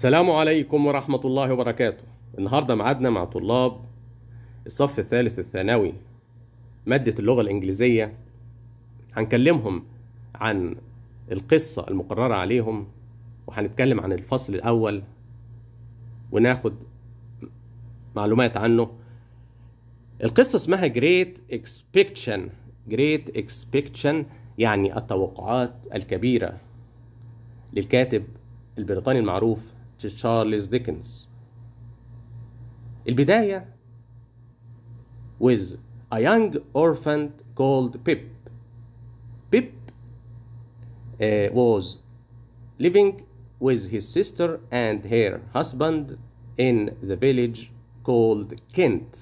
السلام عليكم ورحمة الله وبركاته. النهاردة معادنا مع طلاب الصف الثالث الثانوي مادة اللغة الإنجليزية. هنكلمهم عن القصة المقررة عليهم وهنتكلم عن الفصل الأول وناخد معلومات عنه. القصة اسمها Great Expectation. Great Expectation يعني التوقعات الكبيرة للكاتب البريطاني المعروف تشارلز ديكنز البداية with a young orphan called Pip Pip uh, was living with his sister and her husband in the village called Kent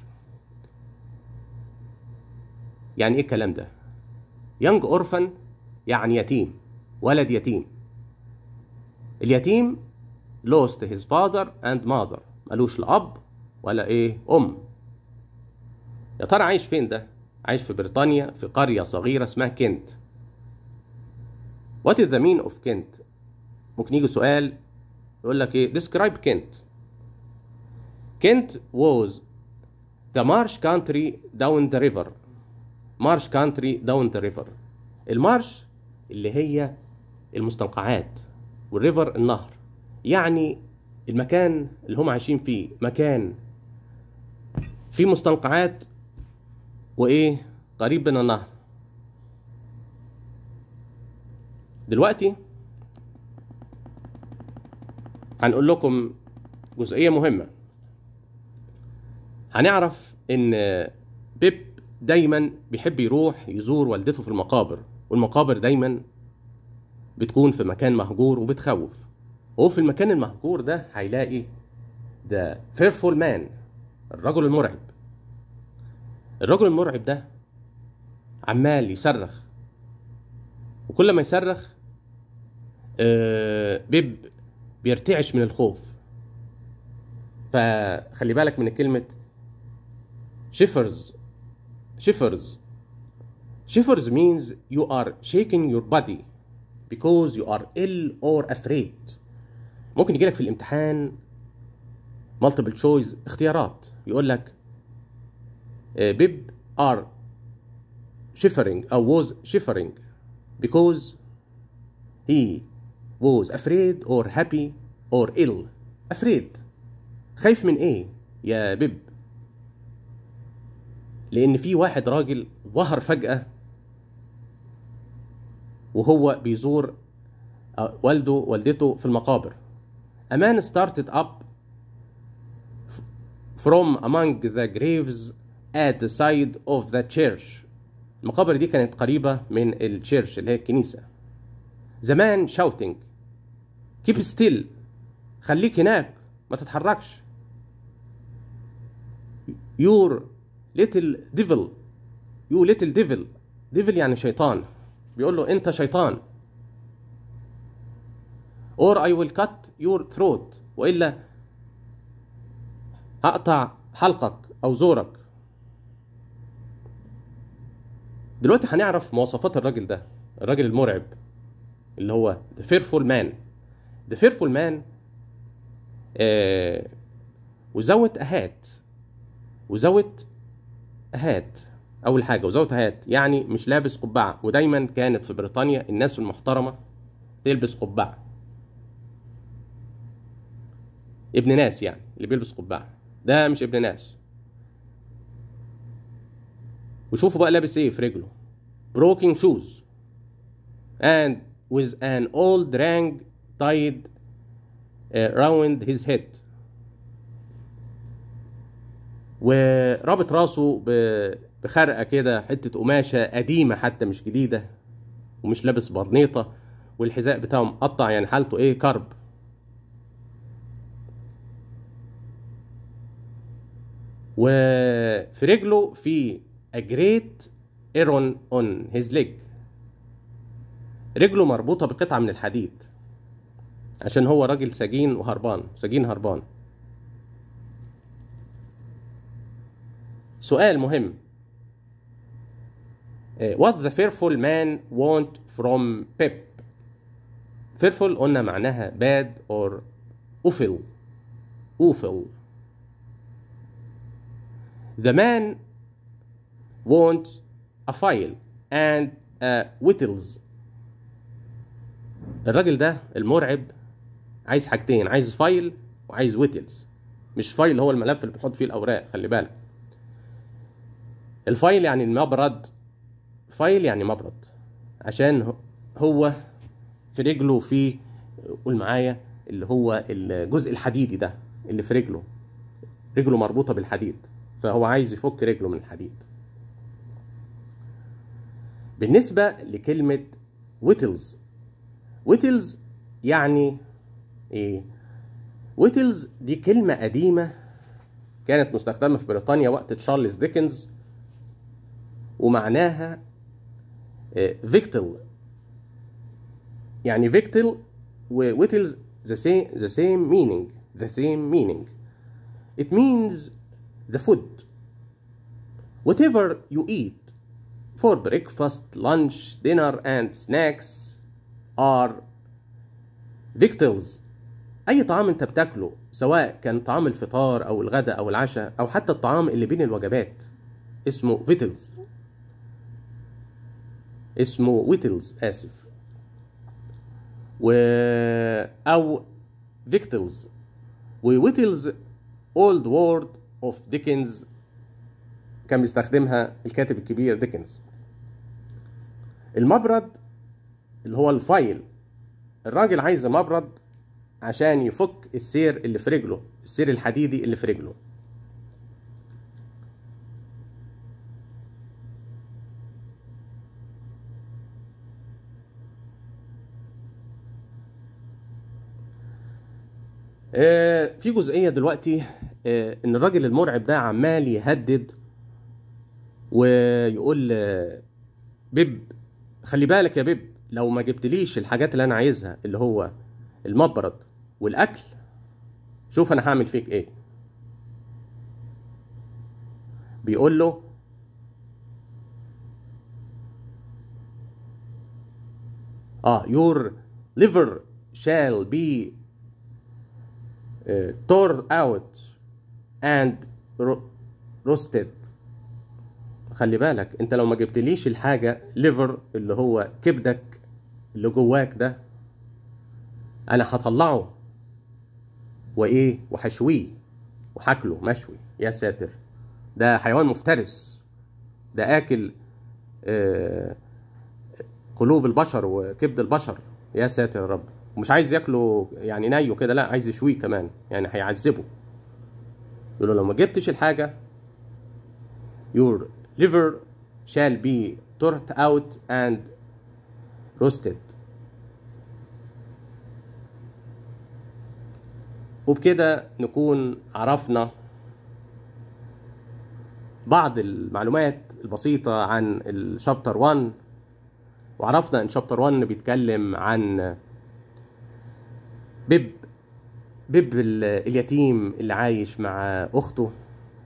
يعني ايه الكلام ده young orphan يعني يتيم ولد يتيم اليتيم lost his father and mother. ملوش لأب ولا إيه؟ أم. يا ترى عايش فين ده؟ عايش في بريطانيا في قرية صغيرة اسمها كنت. What is the mean of كنت؟ ممكن يجي سؤال يقول لك إيه؟ describe كنت. كنت was the marsh country down the river. Marsh country down the river. ال marsh اللي هي المستنقعات. وال river النهر. يعني المكان اللي هم عايشين فيه مكان فيه مستنقعات وإيه؟ قريب من النهر. دلوقتي هنقول لكم جزئية مهمة. هنعرف إن بيب دايما بيحب يروح يزور والدته في المقابر والمقابر دايما بتكون في مكان مهجور وبتخوف. وهو في المكان المهجور ده هيلاقي ده فيرفول مان الرجل المرعب. الرجل المرعب ده عمال يصرخ. وكل ما يصرخ آه بيب بيرتعش من الخوف. فخلي بالك من كلمة شيفرز شيفرز شيفرز means you are shaking your body because you are ill or afraid. ممكن يجيلك في الامتحان multiple choice اختيارات. يقول لك بيب are shivering أو was shivering because he was afraid or happy or ill. afraid. خايف من إيه يا بيب؟ لأن في واحد راجل ظهر فجأة وهو بيزور والده والدته في المقابر. A man started up from among the graves at the side of the church. المقابر دي كانت قريبة من الشيرش اللي هي الكنيسة. The man shouting Keep still خليك هناك ما تتحركش. Your little devil You little devil devil يعني شيطان بيقول له أنت شيطان or I will cut your throat. وإلا هقطع حلقك أو زورك. دلوقتي هنعرف مواصفات الراجل ده الراجل المرعب اللي هو the fearful man. The fearful man آه وزود أهات. وزود أهات أول حاجة وزود أهات يعني مش لابس قبعة. ودايما كانت في بريطانيا الناس المحترمة تلبس قبعة. ابن ناس يعني اللي بيلبس قبعة. ده مش ابن ناس. وشوفوا بقى لابس إيه في رجله. Broken shoes. And with an old ring tied uh, round his head. ورابط راسه بخرقة كده حتة قماشة قديمة حتى مش جديدة ومش لابس برنيطة والحذاء بتاعه مقطع يعني حالته إيه كرب وفي رجله في a great iron on his leg. رجله مربوطة بقطعة من الحديد. عشان هو راجل سجين وهربان سجين هربان. سؤال مهم. What the fearful man want from Pip fearful قلنا معناها bad or awful. Awful. The man wants a file and a whittles. الراجل ده المرعب عايز حاجتين عايز file وعايز whittles مش file هو الملف اللي بيحط فيه الأوراق خلي بالك. ال file يعني المبرد file يعني مبرد. عشان هو في رجله في قول معايا اللي هو الجزء الحديدي ده اللي في رجله. رجله مربوطة بالحديد. فهو عايز يفك رجله من الحديد. بالنسبة لكلمة whittles whittles يعني إيه؟ whittles دي كلمة قديمة كانت مستخدمة في بريطانيا وقت تشارلز ديكنز ومعناها فيكتل يعني فيكتل وويتلز the same the same meaning the same meaning. It means the food. Whatever you eat for breakfast lunch dinner and snacks are victuals أي طعام أنت بتاكله سواء كان طعام الفطار أو الغداء أو العشاء أو حتى الطعام اللي بين الوجبات اسمه vittles اسمه wittles آسف. و أو victuals و wittles old word of Dickens كان بيستخدمها الكاتب الكبير ديكنز المبرد اللي هو الفايل. الراجل عايز مبرد عشان يفك السير اللي في رجله السير الحديدي اللي في رجله. في جزئية دلوقتي إن الراجل المرعب ده عمال يهدد ويقول بيب خلي بالك يا بيب لو ما جبتليش الحاجات اللي أنا عايزها اللي هو المبرد والأكل شوف أنا هعمل فيك إيه. بيقول له آه your liver shall be uh, torn out. And ro- roasted. خلي بالك انت لو ما جبتليش الحاجة ليفر اللي هو كبدك اللي جواك ده أنا هطلعه. وإيه؟ وهشويه وهاكله مشوي. يا ساتر ده حيوان مفترس. ده آكل آه قلوب البشر وكبد البشر. يا ساتر يا رب. ومش عايز ياكله يعني نيه كده لا عايز يشويه كمان. يعني هيعذبه. يقول له لو ما جبتش الحاجة your liver shall be torn out and roasted. وبكده نكون عرفنا بعض المعلومات البسيطة عن الشابتر 1 وعرفنا إن شابتر 1 بيتكلم عن بيب بيب اليتيم اللي عايش مع أخته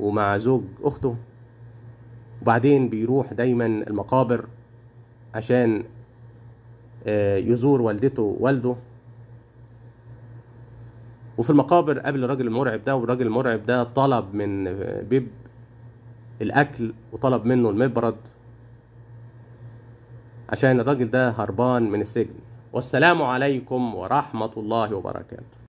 ومع زوج أخته. وبعدين بيروح دايما المقابر عشان يزور والدته ووالده. وفي المقابر قابل الراجل المرعب ده والراجل المرعب ده طلب من بيب الأكل وطلب منه المبرد عشان الراجل ده هربان من السجن. والسلام عليكم ورحمة الله وبركاته.